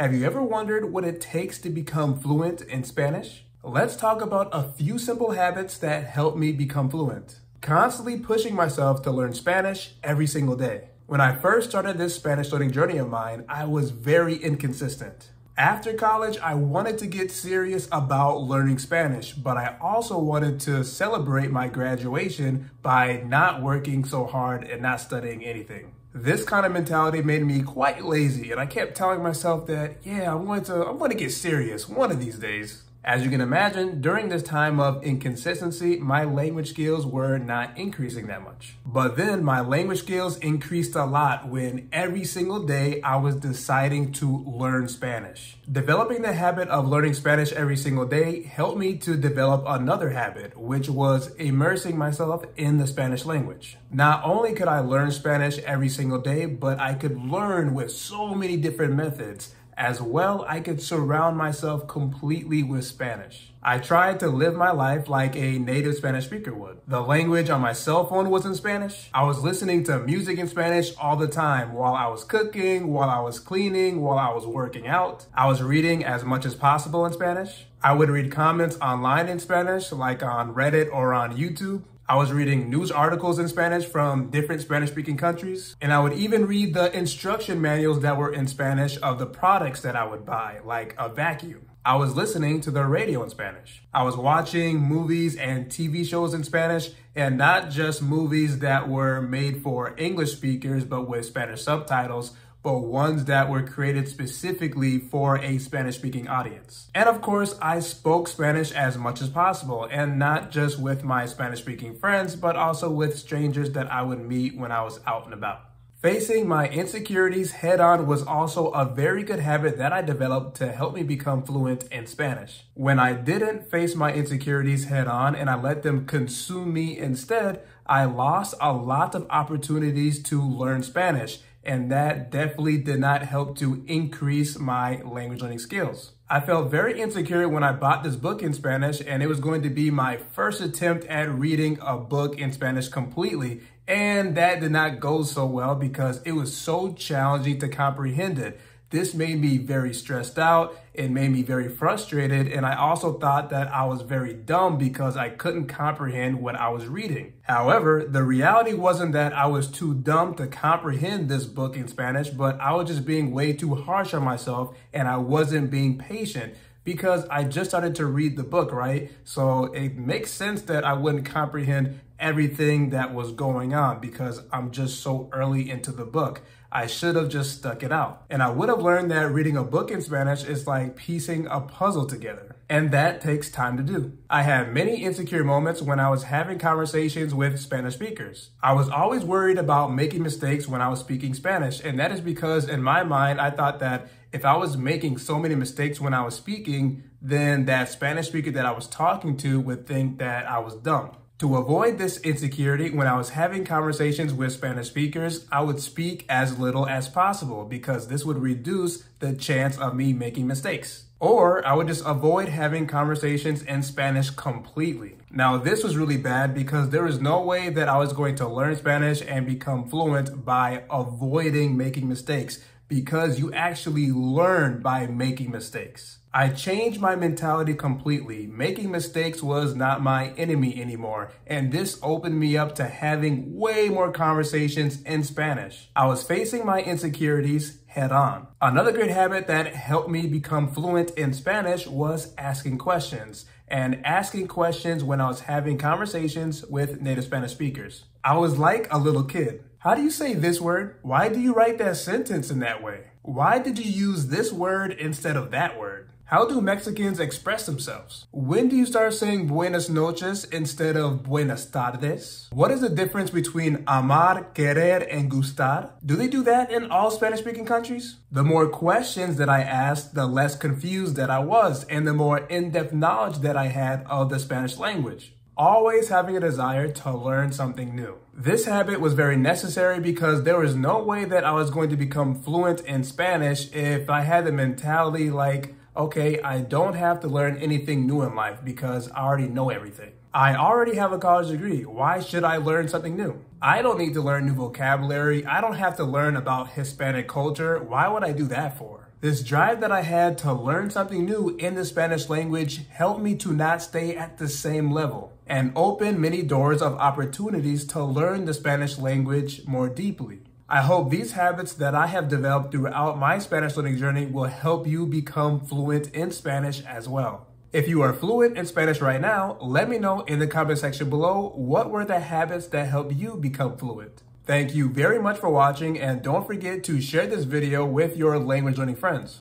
Have you ever wondered what it takes to become fluent in Spanish? Let's talk about a few simple habits that help me become fluent. Constantly pushing myself to learn Spanish every single day. When I first started this Spanish learning journey of mine, I was very inconsistent. After college, I wanted to get serious about learning Spanish, but I also wanted to celebrate my graduation by not working so hard and not studying anything. This kind of mentality made me quite lazy, and I kept telling myself that, yeah, I'm going to, I'm going to get serious one of these days. As you can imagine, during this time of inconsistency, my language skills were not increasing that much. But then my language skills increased a lot when every single day I was deciding to learn Spanish. Developing the habit of learning Spanish every single day helped me to develop another habit, which was immersing myself in the Spanish language. Not only could I learn Spanish every single day, but I could learn with so many different methods as well, I could surround myself completely with Spanish. I tried to live my life like a native Spanish speaker would. The language on my cell phone was in Spanish. I was listening to music in Spanish all the time while I was cooking, while I was cleaning, while I was working out. I was reading as much as possible in Spanish. I would read comments online in Spanish, like on Reddit or on YouTube. I was reading news articles in Spanish from different Spanish speaking countries. And I would even read the instruction manuals that were in Spanish of the products that I would buy, like a vacuum. I was listening to the radio in Spanish. I was watching movies and TV shows in Spanish, and not just movies that were made for English speakers, but with Spanish subtitles but ones that were created specifically for a Spanish speaking audience. And of course, I spoke Spanish as much as possible, and not just with my Spanish speaking friends, but also with strangers that I would meet when I was out and about. Facing my insecurities head on was also a very good habit that I developed to help me become fluent in Spanish. When I didn't face my insecurities head on and I let them consume me instead, I lost a lot of opportunities to learn Spanish and that definitely did not help to increase my language learning skills. I felt very insecure when I bought this book in Spanish, and it was going to be my first attempt at reading a book in Spanish completely. And that did not go so well because it was so challenging to comprehend it. This made me very stressed out. It made me very frustrated. And I also thought that I was very dumb because I couldn't comprehend what I was reading. However, the reality wasn't that I was too dumb to comprehend this book in Spanish, but I was just being way too harsh on myself and I wasn't being patient because I just started to read the book, right? So it makes sense that I wouldn't comprehend everything that was going on because I'm just so early into the book. I should have just stuck it out. And I would have learned that reading a book in Spanish is like piecing a puzzle together. And that takes time to do. I had many insecure moments when I was having conversations with Spanish speakers. I was always worried about making mistakes when I was speaking Spanish. And that is because in my mind, I thought that if I was making so many mistakes when I was speaking, then that Spanish speaker that I was talking to would think that I was dumb. To avoid this insecurity, when I was having conversations with Spanish speakers, I would speak as little as possible because this would reduce the chance of me making mistakes. Or I would just avoid having conversations in Spanish completely. Now, this was really bad because there was no way that I was going to learn Spanish and become fluent by avoiding making mistakes because you actually learn by making mistakes. I changed my mentality completely. Making mistakes was not my enemy anymore, and this opened me up to having way more conversations in Spanish. I was facing my insecurities head on. Another great habit that helped me become fluent in Spanish was asking questions and asking questions when I was having conversations with native Spanish speakers. I was like a little kid. How do you say this word? Why do you write that sentence in that way? Why did you use this word instead of that word? How do Mexicans express themselves? When do you start saying buenas noches instead of buenas tardes? What is the difference between amar, querer, and gustar? Do they do that in all Spanish speaking countries? The more questions that I asked, the less confused that I was, and the more in depth knowledge that I had of the Spanish language always having a desire to learn something new. This habit was very necessary because there was no way that I was going to become fluent in Spanish if I had the mentality like, okay, I don't have to learn anything new in life because I already know everything. I already have a college degree. Why should I learn something new? I don't need to learn new vocabulary. I don't have to learn about Hispanic culture. Why would I do that for? This drive that I had to learn something new in the Spanish language helped me to not stay at the same level and open many doors of opportunities to learn the Spanish language more deeply. I hope these habits that I have developed throughout my Spanish learning journey will help you become fluent in Spanish as well. If you are fluent in Spanish right now, let me know in the comment section below what were the habits that helped you become fluent. Thank you very much for watching and don't forget to share this video with your language learning friends.